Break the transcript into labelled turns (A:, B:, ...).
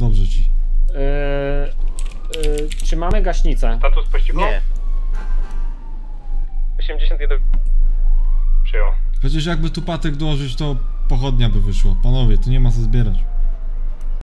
A: dobrze ci.
B: Yy, yy, czy mamy gaśnicę?
C: Status pościgu?
D: Nie.
C: 81. Przyjął.
A: Przecież jakby tu patek dołożyć, to pochodnia by wyszło. Panowie, tu nie ma co zbierać.